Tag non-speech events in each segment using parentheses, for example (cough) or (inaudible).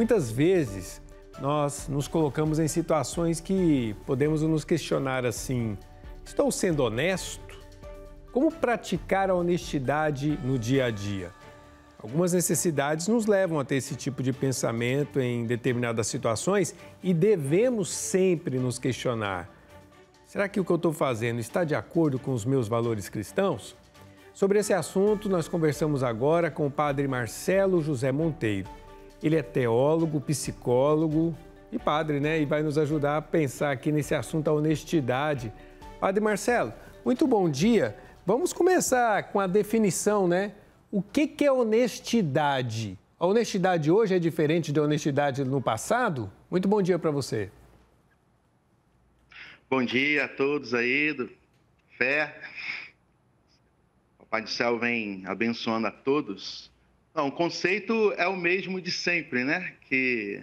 Muitas vezes nós nos colocamos em situações que podemos nos questionar assim: estou sendo honesto? Como praticar a honestidade no dia a dia? Algumas necessidades nos levam a ter esse tipo de pensamento em determinadas situações e devemos sempre nos questionar: será que o que eu estou fazendo está de acordo com os meus valores cristãos? Sobre esse assunto, nós conversamos agora com o padre Marcelo José Monteiro. Ele é teólogo, psicólogo e padre, né? E vai nos ajudar a pensar aqui nesse assunto da honestidade. Padre Marcelo, muito bom dia. Vamos começar com a definição, né? O que, que é honestidade? A honestidade hoje é diferente da honestidade no passado? Muito bom dia para você. Bom dia a todos aí do Fé. Pai do Céu vem abençoando a todos. Não, o conceito é o mesmo de sempre, né? Que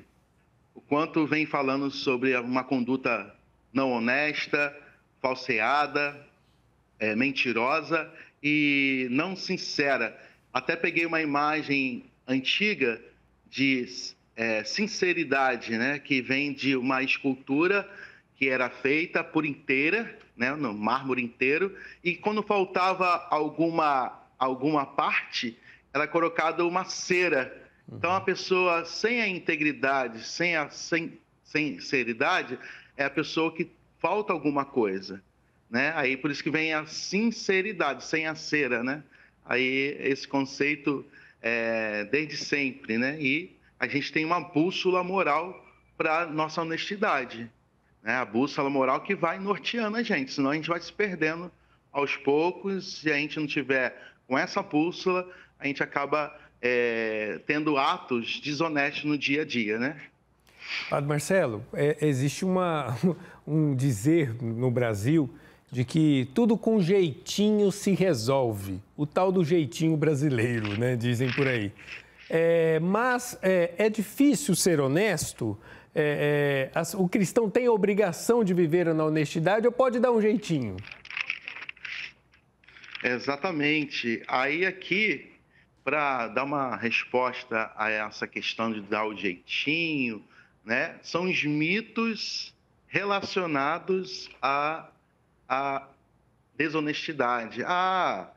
o quanto vem falando sobre uma conduta não honesta, falseada, é, mentirosa e não sincera. Até peguei uma imagem antiga de é, sinceridade, né? Que vem de uma escultura que era feita por inteira, né, no mármore inteiro, e quando faltava alguma, alguma parte, era colocada uma cera. Então, a pessoa sem a integridade, sem a sem, sinceridade, é a pessoa que falta alguma coisa. Né? Aí, por isso que vem a sinceridade, sem a cera, né? Aí, esse conceito é, desde sempre, né? E a gente tem uma bússola moral para nossa honestidade né? a bússola moral que vai norteando a gente, senão a gente vai se perdendo aos poucos. Se a gente não tiver com essa bússola, a gente acaba é, tendo atos desonestos no dia a dia, né? Padre Marcelo, é, existe uma, (laughs) um dizer no Brasil de que tudo com jeitinho se resolve, o tal do jeitinho brasileiro, né? Dizem por aí. É, mas é, é difícil ser honesto é, é, o cristão tem a obrigação de viver na honestidade ou pode dar um jeitinho? Exatamente. Aí aqui, para dar uma resposta a essa questão de dar o jeitinho, né, são os mitos relacionados à, à desonestidade. Ah,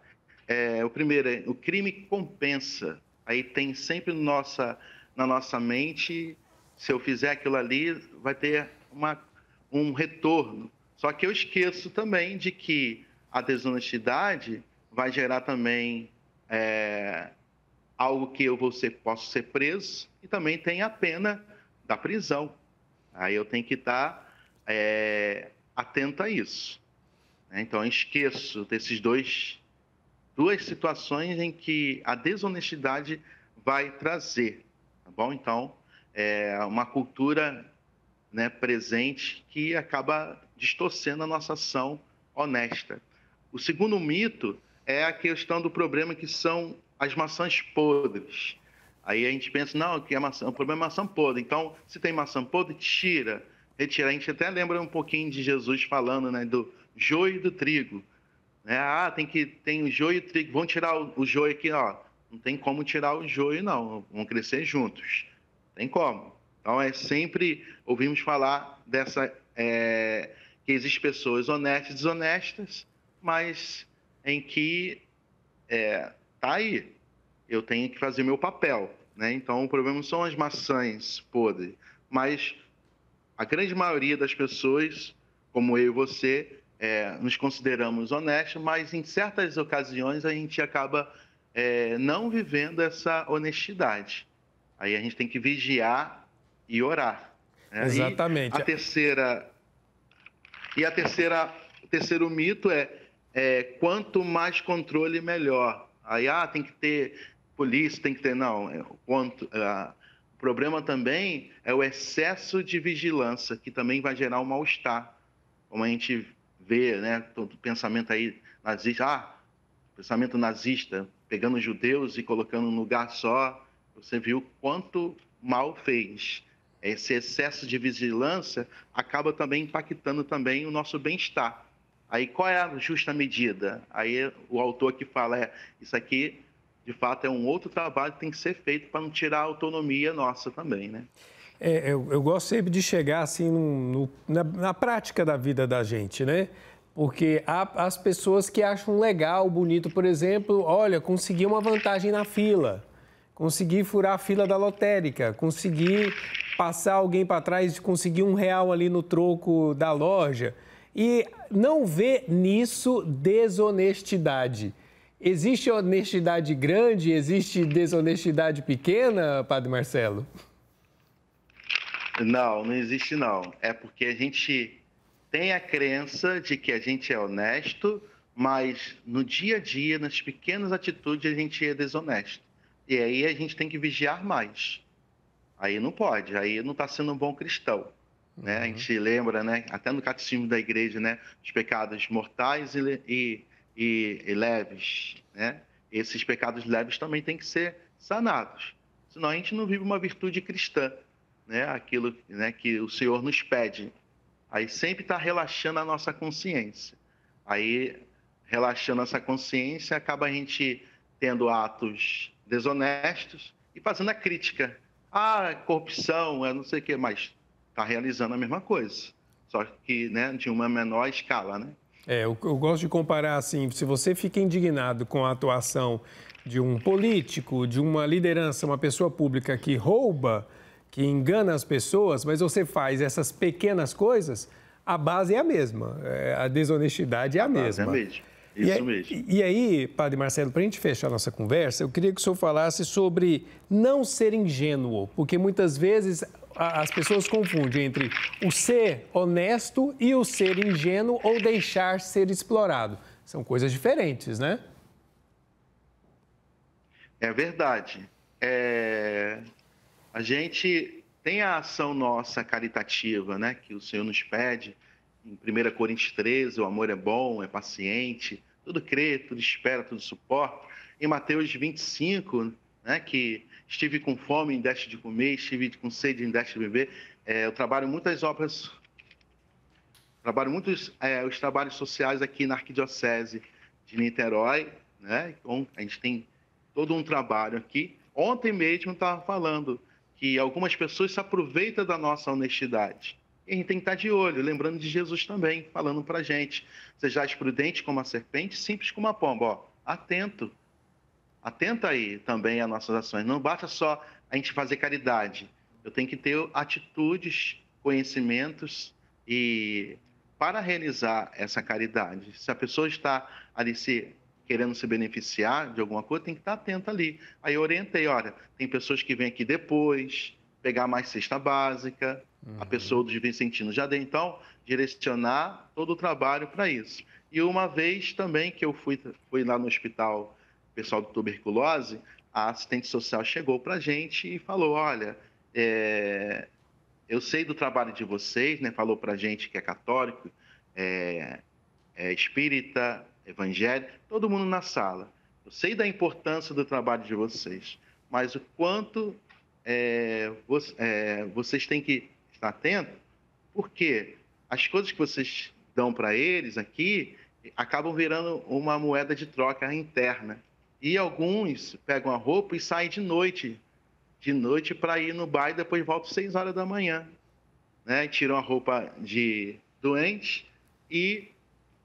é, o primeiro, é, o crime compensa. Aí tem sempre nossa, na nossa mente se eu fizer aquilo ali, vai ter uma, um retorno. Só que eu esqueço também de que a desonestidade vai gerar também é, algo que eu vou ser, posso ser preso e também tem a pena da prisão. Aí eu tenho que estar é, atento a isso. Né? Então, eu esqueço desses dois duas situações em que a desonestidade vai trazer, tá bom? Então, é, uma cultura né, presente que acaba distorcendo a nossa ação honesta. O segundo mito é a questão do problema que são as maçãs podres. Aí a gente pensa, não, que a maçã, o problema é maçã podre. Então, se tem maçã podre, tira, retira. A gente até lembra um pouquinho de Jesus falando né, do joio e do trigo. Né? Ah, tem que tem o joio e o trigo. Vamos tirar o, o joio aqui, ó. Não tem como tirar o joio, não. Vão crescer juntos. Tem como. Então, é sempre ouvimos falar dessa. É, que existem pessoas honestas e desonestas, mas em que é, tá aí. Eu tenho que fazer meu papel. Né? Então, o problema não são as maçãs podres, mas a grande maioria das pessoas, como eu e você, é, nos consideramos honestos, mas em certas ocasiões a gente acaba é, não vivendo essa honestidade. Aí a gente tem que vigiar e orar. Né? Exatamente. E a terceira e a terceira, o terceiro mito é, é quanto mais controle melhor. Aí ah, tem que ter polícia, tem que ter não. É, quanto, ah, o problema também é o excesso de vigilância que também vai gerar um mal-estar, como a gente vê, né? Todo pensamento aí nazista, ah, pensamento nazista, pegando judeus e colocando num lugar só você viu quanto mal fez. Esse excesso de vigilância acaba também impactando também o nosso bem-estar. Aí qual é a justa medida? Aí o autor que fala é isso aqui de fato, é um outro trabalho que tem que ser feito para não tirar a autonomia nossa também, né? É, eu, eu, gosto sempre de chegar assim no, na, na, prática da vida da gente, né? Porque há as pessoas que acham legal, bonito, por exemplo, olha, consegui uma vantagem na fila, consegui furar a fila da lotérica, consegui passar alguém para trás, conseguir um real ali no troco da loja. E não vê nisso desonestidade. Existe honestidade grande, existe desonestidade pequena, Padre Marcelo? Não, não existe não. É porque a gente tem a crença de que a gente é honesto, mas no dia a dia, nas pequenas atitudes, a gente é desonesto. E aí a gente tem que vigiar mais. Aí não pode, aí não está sendo um bom cristão. Né? Uhum. A gente lembra, né, até no catecismo da igreja, né, os pecados mortais e, e, e, e leves. Né? Esses pecados leves também têm que ser sanados. Senão a gente não vive uma virtude cristã né, aquilo né, que o Senhor nos pede. Aí sempre está relaxando a nossa consciência. Aí, relaxando essa consciência, acaba a gente tendo atos desonestos e fazendo a crítica. Ah, corrupção, é não sei o quê, mas está realizando a mesma coisa. Só que né, de uma menor escala, né? É, eu, eu gosto de comparar assim, se você fica indignado com a atuação de um político, de uma liderança, uma pessoa pública que rouba, que engana as pessoas, mas você faz essas pequenas coisas, a base é a mesma. É, a desonestidade é a, a mesma. É a mesma. Isso e, mesmo. E aí, Padre Marcelo, para a gente fechar a nossa conversa, eu queria que o senhor falasse sobre não ser ingênuo, porque muitas vezes as pessoas confundem entre o ser honesto e o ser ingênuo ou deixar ser explorado. São coisas diferentes, né? É verdade. É a gente tem a ação nossa caritativa, né, que o Senhor nos pede. Em 1 Coríntios 13, o amor é bom, é paciente, tudo crê, tudo espera, tudo suporta. Em Mateus 25, né, que estive com fome e deste de comer, estive com sede e deste de beber. É, eu trabalho muitas obras, trabalho muitos é, os trabalhos sociais aqui na Arquidiocese de Niterói, né? Então, a gente tem todo um trabalho aqui. Ontem mesmo estava falando que algumas pessoas se aproveitam da nossa honestidade. E a gente tem que estar de olho, lembrando de Jesus também, falando para a gente. Sejais prudente como a serpente, simples como a pomba. Ó, atento. Atenta aí também às nossas ações. Não basta só a gente fazer caridade. Eu tenho que ter atitudes, conhecimentos e para realizar essa caridade. Se a pessoa está ali se querendo se beneficiar de alguma coisa, tem que estar atento ali. Aí eu orientei, olha, tem pessoas que vêm aqui depois, pegar mais cesta básica, uhum. a pessoa do Vicentino já deu, então, direcionar todo o trabalho para isso. E uma vez também que eu fui, fui lá no hospital, pessoal de tuberculose, a assistente social chegou para a gente e falou, olha, é, eu sei do trabalho de vocês, né? falou para a gente que é católico, é, é espírita, evangélico, todo mundo na sala. Eu sei da importância do trabalho de vocês, mas o quanto é, é, vocês têm que estar atentos, porque as coisas que vocês dão para eles aqui acabam virando uma moeda de troca interna. E alguns pegam a roupa e saem de noite, de noite para ir no bar e depois voltam às seis horas da manhã. Né? Tiram a roupa de doente e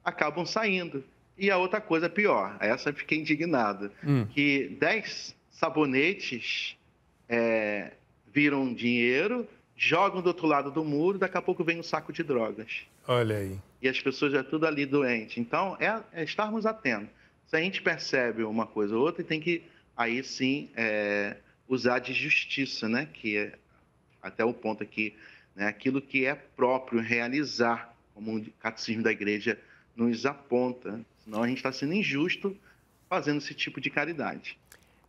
acabam saindo. E a outra coisa pior, essa eu fiquei indignado, hum. que 10 sabonetes é, viram dinheiro, jogam do outro lado do muro, daqui a pouco vem um saco de drogas. Olha aí. E as pessoas já tudo ali doente. Então, é, é estarmos atentos. Se a gente percebe uma coisa ou outra, tem que aí sim é, usar de justiça, né? Que é até o ponto aqui, né? aquilo que é próprio realizar, como o catecismo da igreja nos aponta. Senão a gente está sendo injusto fazendo esse tipo de caridade.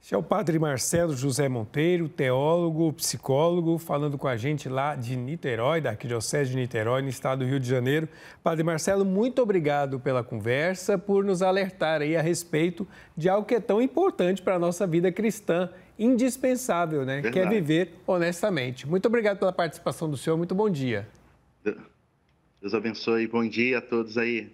Esse é o Padre Marcelo José Monteiro, teólogo, psicólogo, falando com a gente lá de Niterói, da Arquidiocese de Niterói, no estado do Rio de Janeiro. Padre Marcelo, muito obrigado pela conversa, por nos alertar aí a respeito de algo que é tão importante para a nossa vida cristã, indispensável, né? Verdade. Que é viver honestamente. Muito obrigado pela participação do senhor, muito bom dia. Deus abençoe, bom dia a todos aí.